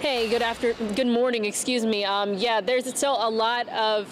Hey, good after, good morning. Excuse me. Um, yeah, there's still a lot of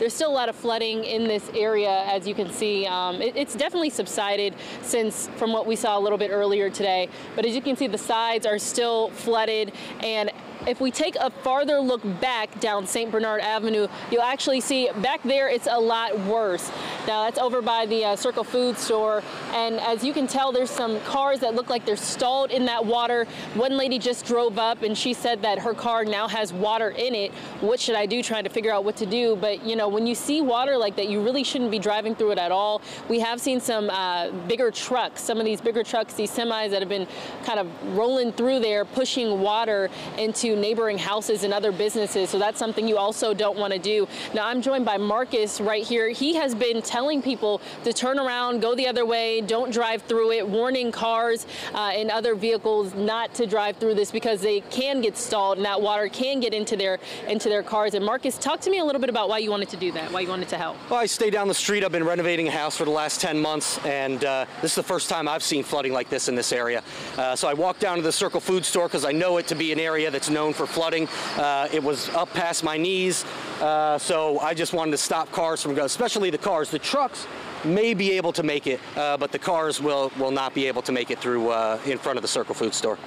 there's still a lot of flooding in this area, as you can see. Um, it, it's definitely subsided since from what we saw a little bit earlier today. But as you can see, the sides are still flooded, and if we take a farther look back down St. Bernard Avenue, you'll actually see back there it's a lot worse. Now that's over by the uh, Circle Food Store, and as you can tell, there's some cars that look like they're stalled in that water. One lady just drove up, and she said that her car now has water in it. What should I do? Trying to figure out what to do. But you know, when you see water like that, you really shouldn't be driving through it at all. We have seen some uh, bigger trucks, some of these bigger trucks, these semis that have been kind of rolling through there, pushing water into neighboring houses and other businesses. So that's something you also don't want to do. Now I'm joined by Marcus right here. He has been telling people to turn around, go the other way, don't drive through it, warning cars uh, and other vehicles not to drive through this because they can get stalled and that water can get into their into their cars. And Marcus, talk to me a little bit about why you wanted to do that, why you wanted to help. Well, I stay down the street. I've been renovating a house for the last 10 months, and uh, this is the first time I've seen flooding like this in this area. Uh, so I walked down to the Circle Food Store because I know it to be an area that's known for flooding. Uh, it was up past my knees, uh, so I just wanted to stop cars from going, especially the cars. The trucks may be able to make it, uh, but the cars will, will not be able to make it through uh, in front of the Circle Food Store.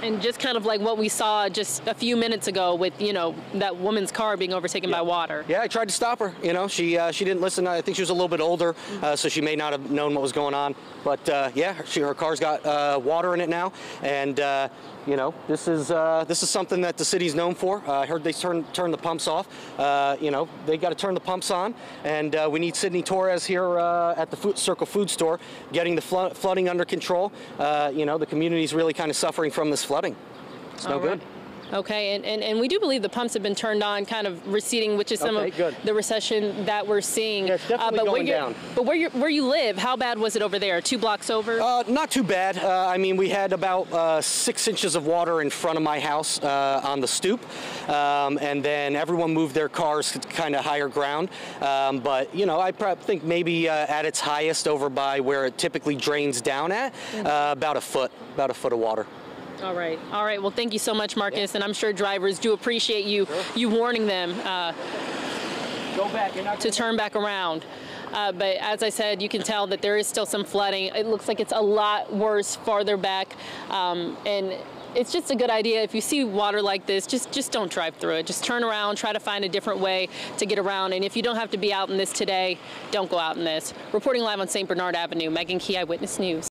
And just kind of like what we saw just a few minutes ago with, you know, that woman's car being overtaken yeah. by water. Yeah, I tried to stop her. You know, she uh, she didn't listen. I think she was a little bit older, uh, so she may not have known what was going on. But uh, yeah, she, her car's got uh, water in it now, and uh, you know, this is uh, this is something that the city's known for. I heard they turn turn the pumps off. you know, they got to turn the pumps on, and we need Sidney Torres here at the food, Circle Food Store getting the flooding under control. you know, the community's really kind of suffering from this flooding. It's no good. Okay, and, and, and we do believe the pumps have been turned on, kind of receding, which is some okay, of good. the recession that we're seeing. Yeah, it's definitely uh, but going down. But where you where you live, how bad was it over there? Two blocks over? Uh, not too bad. Uh, I mean, we had about uh, six inches of water in front of my house uh, on the stoop, um, and then everyone moved their cars to kind of higher ground. Um, but you know, I think maybe uh, at its highest over by where it typically drains down at, mm -hmm. about a foot, about a foot of water. All right. All right. Well, thank you so much, Marcus. Yeah. And I'm sure drivers do appreciate you sure. you warning them uh, Go back. to turn back around. Uh, but as I said, you can tell that there is still some flooding. It looks like it's a lot worse farther back. Um, and it's just a good idea if you see water like this just just don't drive through it just turn around try to find a different way to get around and if you don't have to be out in this today don't go out in this reporting live on st bernard avenue megan key eyewitness news